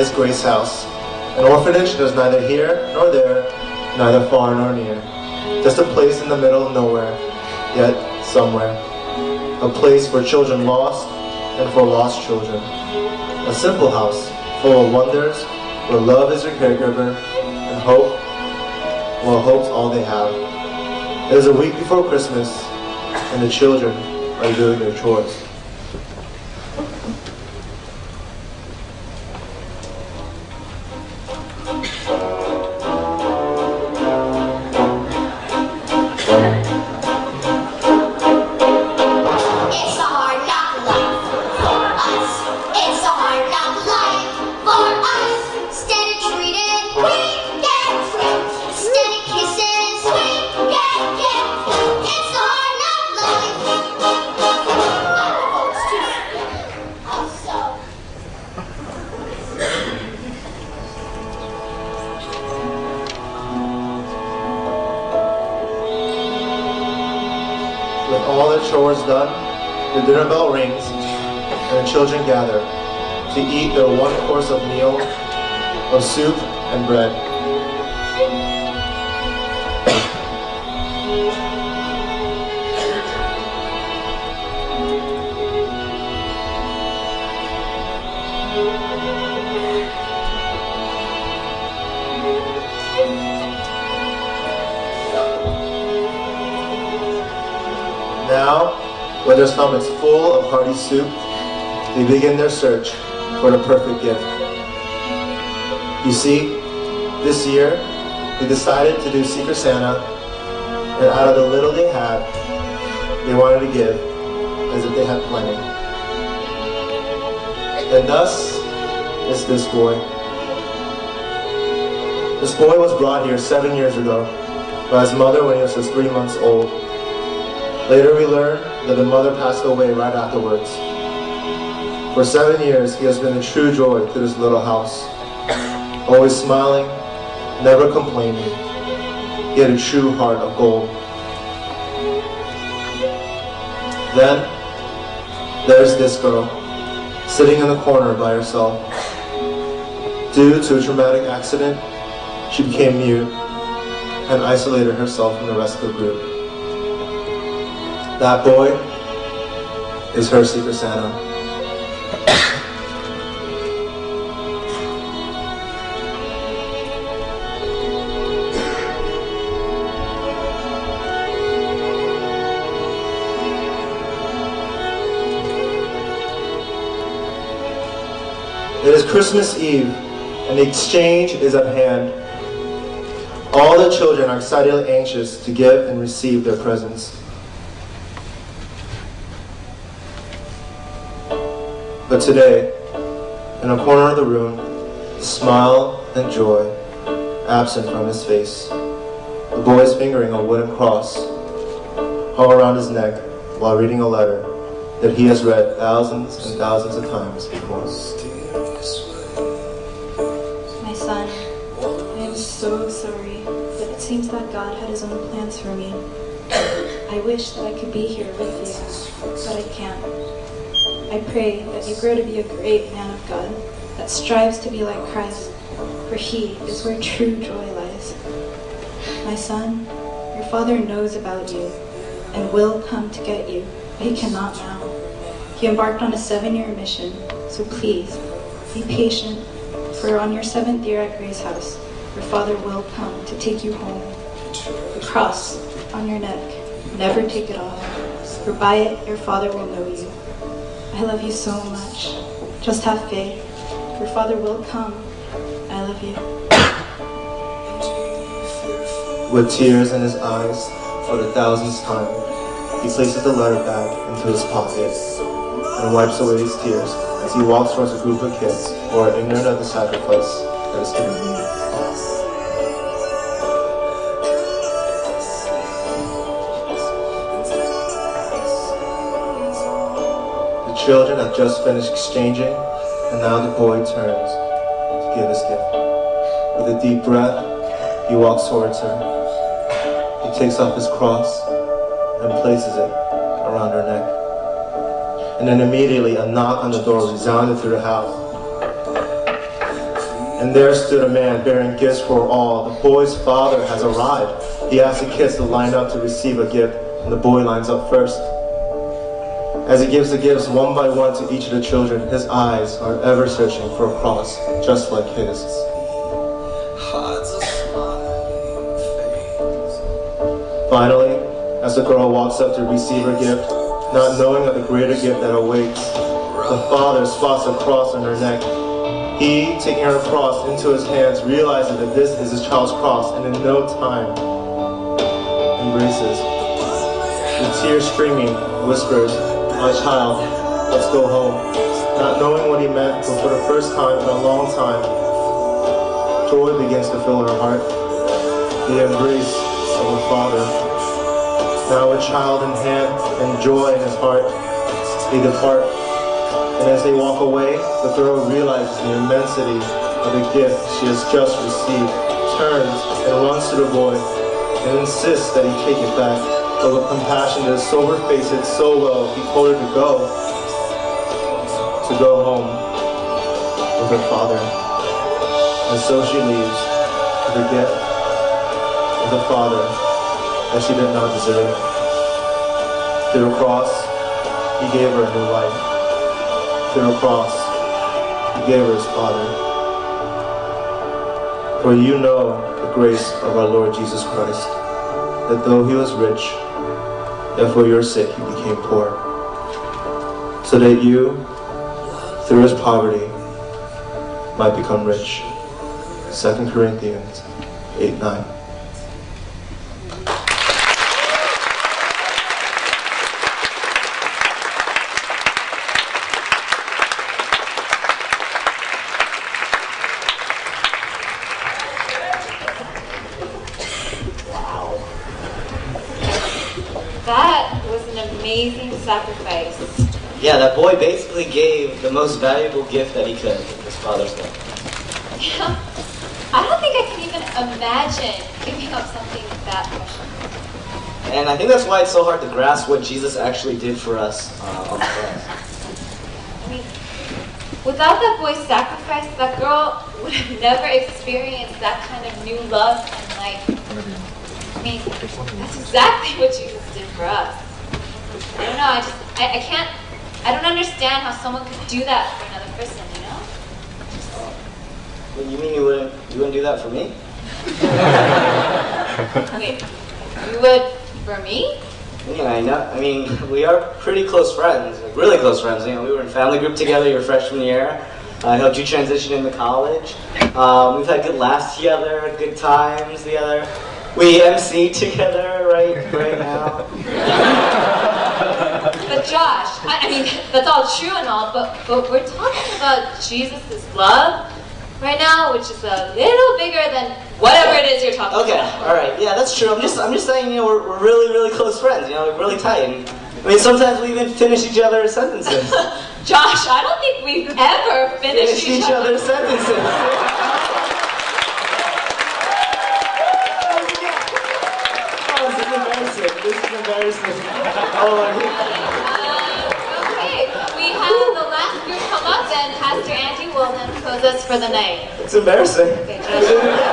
Is Grace House, an orphanage that is neither here nor there, neither far nor near. Just a place in the middle of nowhere, yet somewhere. A place for children lost and for lost children. A simple house full of wonders where love is your caregiver and hope, well, hope's all they have. It is a week before Christmas and the children are doing their chores. Chores done, the dinner bell rings, and the children gather to eat their one course of meal of soup and bread. Now, with their stomachs full of hearty soup, they begin their search for the perfect gift. You see, this year, they decided to do Secret Santa, and out of the little they had, they wanted to give as if they had plenty. And thus is this boy. This boy was brought here seven years ago by his mother when he was just three months old. Later we learn that the mother passed away right afterwards. For seven years, he has been a true joy to this little house. Always smiling, never complaining, He had a true heart of gold. Then, there's this girl, sitting in the corner by herself. Due to a traumatic accident, she became mute and isolated herself from the rest of the group. That boy is her Secret Santa. It is Christmas Eve, and the exchange is at hand. All the children are excitedly anxious to give and receive their presents. But today, in a corner of the room, smile and joy absent from his face. The boy is fingering a wooden cross hung around his neck while reading a letter that he has read thousands and thousands of times before. My son, I am so sorry, but it seems that God had his own plans for me. I wish that I could be here with you, but I can't. I pray that you grow to be a great man of God that strives to be like Christ, for he is where true joy lies. My son, your father knows about you and will come to get you, but he cannot now. He embarked on a seven year mission, so please be patient, for on your seventh year at Grace House, your father will come to take you home. The cross on your neck, never take it off, for by it your father will know you. I love you so much. Just have faith. Your father will come. I love you. With tears in his eyes for the thousandth time, he places the letter back into his pocket and wipes away his tears as he walks towards a group of kids who are ignorant of the sacrifice that is given children have just finished exchanging, and now the boy turns to give his gift. With a deep breath, he walks towards her. He takes off his cross and places it around her neck. And then immediately a knock on the door resounded through the house. And there stood a man bearing gifts for all. The boy's father has arrived. He asks the kids to line up to receive a gift, and the boy lines up first. As he gives the gifts one by one to each of the children, his eyes are ever searching for a cross, just like his. Finally, as the girl walks up to receive her gift, not knowing of the greater gift that awaits, the father spots a cross on her neck. He, taking her cross into his hands, realizes that this is his child's cross, and in no time embraces. With tears streaming, whispers, My child, let's go home. Not knowing what he meant, but for the first time in a long time, joy begins to fill her heart. The embrace of her father. Now a child in hand and joy in his heart, they depart. And as they walk away, the girl realizes the immensity of the gift she has just received, turns and runs to the boy and insists that he take it back. But with compassion, his sober face hid so well, he told her to go, to go home with her father. And so she leaves with a gift of the father that she did not deserve. Through the cross, he gave her a new life. Through the cross, he gave her his father. For you know the grace of our Lord Jesus Christ, that though he was rich, yet for your sake he became poor, so that you, through his poverty, might become rich. 2 Corinthians 8 9. That was an amazing sacrifice. Yeah, that boy basically gave the most valuable gift that he could, his Father's Day. I don't think I can even imagine giving up something that precious. And I think that's why it's so hard to grasp what Jesus actually did for us uh, on the cross. I mean, without that boy's sacrifice, that girl would have never experienced that kind of new love and life. I mean, that's exactly what Jesus did for us. I don't know, I just, I, I can't, I don't understand how someone could do that for another person, you know? Well, you mean you wouldn't, you wouldn't do that for me? Wait, you would for me? Yeah, I know. I mean, we are pretty close friends, like really close friends. You know, we were in family group together your freshman year. I helped you transition into college. Um, we've had good laughs together, good times together. We MC together right right now. But Josh, I, I mean, that's all true and all, but, but we're talking about Jesus' love right now, which is a little bigger than whatever it is you're talking Okay, about. Okay, all right, yeah, that's true. I'm just I'm just saying, you know, we're, we're really really close friends. You know, we're really tight. And, I mean, sometimes we even finish each other's sentences. Josh, I don't think we've ever finished finish each other's sentences. Oh, this is embarrassing. This is embarrassing. Oh my God. Okay, we have the last group come up, and Pastor Angie will then close us for the night. It's embarrassing. Okay.